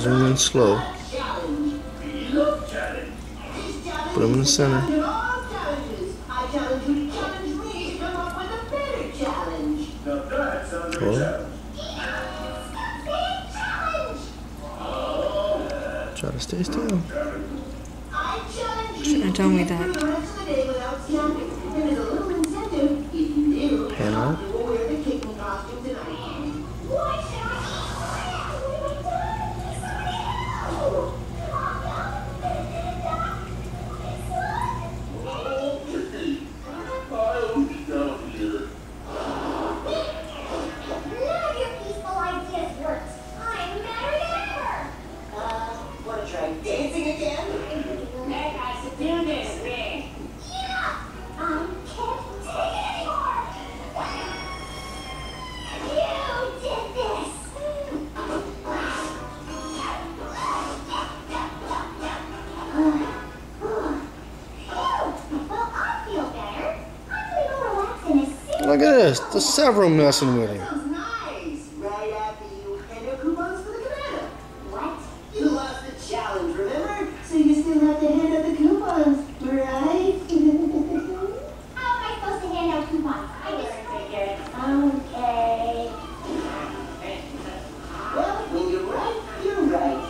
Zoom in slow. Put them in the center. Cool. Try to stay still. Shouldn't have told me that. Look at this. The several messing with me. Nice. Right out the new. Can you come the grenade? What? The last challenge, remember? So you still have the hand at the cucumbers. Right. How am I supposed to handle him. Sounds nice.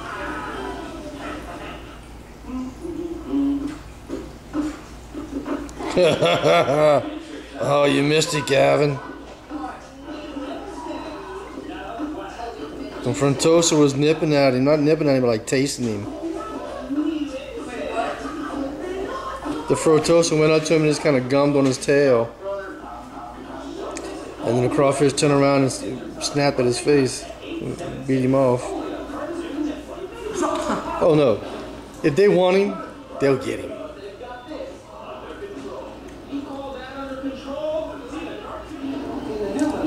Right after oh, you missed it, Gavin. The Frontosa was nipping at him, not nipping at him, but like tasting him. The Frontosa went up to him and just kind of gummed on his tail. And then the crawfish turned around and snapped at his face, beat him off. Oh no. If they want him, they'll get him.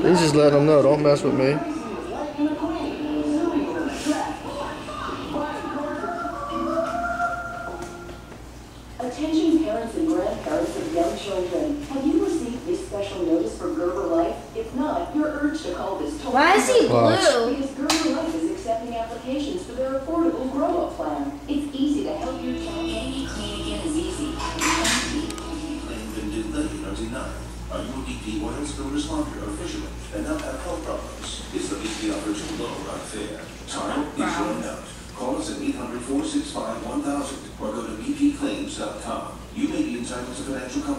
He's just letting them know, don't mess with me. Attention parents and grandparents of young children. Have you received this special notice for Gerber Life? If not, you're urged to call this toll Why is he blue? Because Gerber Life is accepting applications for their affordable grow-up plan. It's easy to help your child. Getting clean again is easy. Claimed and did late in 99. Are you a BP oil spill responder or fisherman and now have health problems? Is the BP offer too low or unfair? Time is running out. Call us at 800-465-1000 or go to bpclaims.com. You may be entitled to financial compensation.